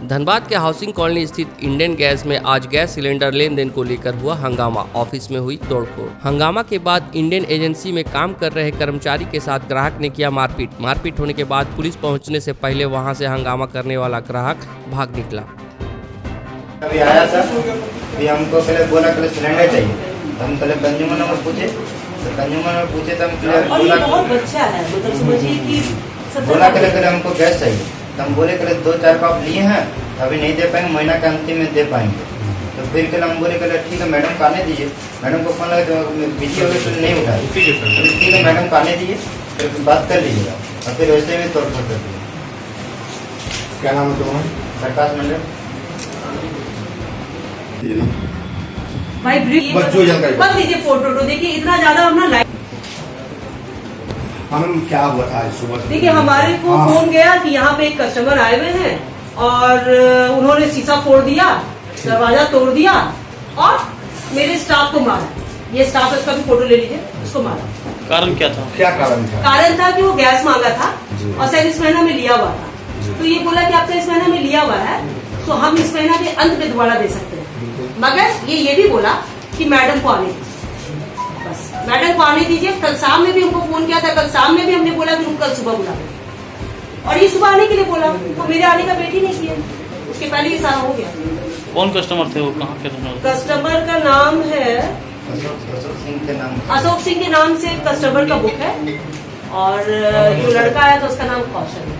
धनबाद के housing colony स्थित Indian gas में आज गैस सिलेंडर लेन देन को लेकर हुआ हंगामा। ऑफ़िस में हुई तोड़फोड़। हंगामा के बाद इंडियन एजेंसी में काम कर रहे कर्मचारी के साथ ग्राहक ने किया मारपीट। मारपीट होने के बाद पुलिस पहुँचने से पहले वहाँ से हंगामा करने वाला ग्राहक भाग निकला। अभी आया था अभी हमको पहले बोला पहले सिलेंडर चाहिए। तो हम पहले कंज्यूमर नंबर पूछे। तो कंज्यूमर नंबर पूछे तो हम बोला बहुत बच्चा है। मतलब समझिए कि बोला हमको गैस चाहिए। तो हम बोले पहले दो चार कप लिए हैं अभी नहीं दे पाएँगे महीना के अंतिम में दे पाएँगे। तो फिर कल हम बोले पहले ठीक है मैडम को आने दीजिए। मैडम को फ़ोन लगा बिज़ी हो गए तो नहीं उठाए। तो ठीक है मैडम को आने दीजिए फिर बात कर लीजिएगा। और फिर वैसे भी तोड़ फोड़ कर दिए क्या नाम है तुम्हारा? प्रकाश मंडल। भाई बस जो जानकारी। मत लीजिए फ़ोटो तो देखिए इतना ज़्यादा हम ना लाइव हाँ मैम क्या हुआ था आज सुबह देखिए हमारे को हाँ। फ़ोन गया कि यहाँ पे एक कस्टमर आए हुए हैं और उन्होंने शीशा फोड़ दिया दरवाज़ा तोड़ दिया और मेरे स्टाफ को मारा। ये स्टाफ है, उसका भी फ़ोटो ले लीजिए उसको मारा। कारण क्या था? क्या कारण था? कारण था कि वो गैस मांगा था और शायद इस महीना में लिया हुआ था। तो ये बोला कि आपका इस महीना में लिया हुआ है तो हम इस महीना के अंत में दोबारा दे सकते हैं। मगर ये ये भी बोला कि मैडम को आने मैडम को आने दीजिए कल शाम में भी हमको फ़ोन किया था। कल शाम में भी हमने बोला कि तुम कल सुबह बुला और ये सुबह आने के लिए बोला। तो मेरे आने का वेट ही नहीं किया। उसके पहले ये सारा हो गया। कौन कस्टमर थे वो? कहाँ के? कस्टमर का नाम है अशोक अशोक सिंह अशोक सिंह के नाम से कस्टमर का बुक है। और जो लड़का आया था उसका नाम कौशल है।